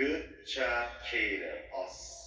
Good job, Caleb. Awesome.